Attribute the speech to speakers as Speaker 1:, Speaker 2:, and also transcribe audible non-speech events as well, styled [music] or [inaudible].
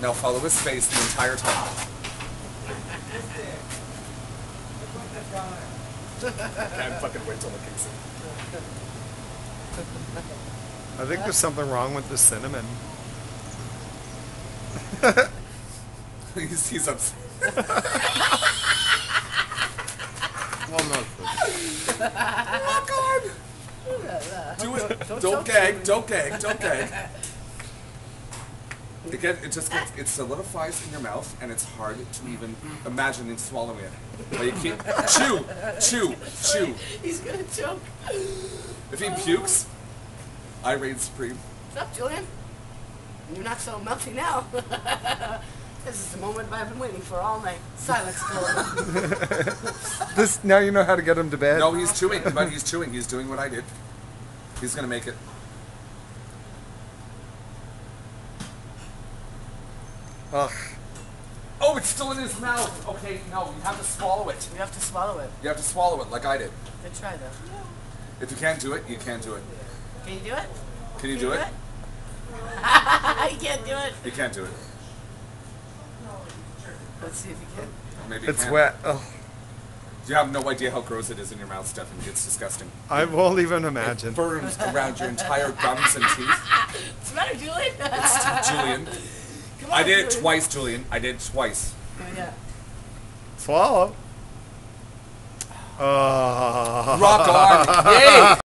Speaker 1: Now follow his face the entire time. Can't fucking wait till it kicks
Speaker 2: I think there's something wrong with the cinnamon.
Speaker 1: in. [laughs] he's, he's upset.
Speaker 2: Well, no.
Speaker 1: Oh God! Do it.
Speaker 3: Don't
Speaker 1: Don't,
Speaker 3: choke
Speaker 1: gag. Don't gag. Don't gag. [laughs] It, get, it just gets, it solidifies in your mouth, and it's hard to even imagine in swallowing it. But you keep chew, chew, chew.
Speaker 3: He's gonna choke.
Speaker 1: If he pukes, I reign supreme.
Speaker 3: What's up, Julian? You're not so melty now. [laughs] this is the moment I've been waiting for all night. Silence, Golden. [laughs]
Speaker 2: This now you know how to get him to bed.
Speaker 1: No, he's chewing, but he's chewing. He's doing what I did. He's gonna make it.
Speaker 2: Ugh.
Speaker 1: Oh, it's still in his mouth. Okay, no, you have to swallow it.
Speaker 3: You have to swallow it.
Speaker 1: You have to swallow it like I did.
Speaker 3: Good try, though.
Speaker 1: If you can't do it, you can't do it.
Speaker 3: Can you do it?
Speaker 1: Can you do it? [laughs]
Speaker 3: you can't do it.
Speaker 1: You can't do it.
Speaker 3: Let's see if you can.
Speaker 1: Maybe
Speaker 2: It's
Speaker 1: can.
Speaker 2: wet. Ugh.
Speaker 1: You have no idea how gross it is in your mouth, Stephanie. It's disgusting.
Speaker 2: I won't even
Speaker 1: It
Speaker 2: imagine.
Speaker 1: burns around your entire gums and teeth. [laughs]
Speaker 3: What's the matter, Julian?
Speaker 1: It's [laughs] Julian.
Speaker 3: Come on,
Speaker 1: I did it
Speaker 3: Julian.
Speaker 1: twice, Julian. I did it twice.
Speaker 3: Yeah.
Speaker 2: Swallow. Uh,
Speaker 1: Rock on. [laughs] Yay!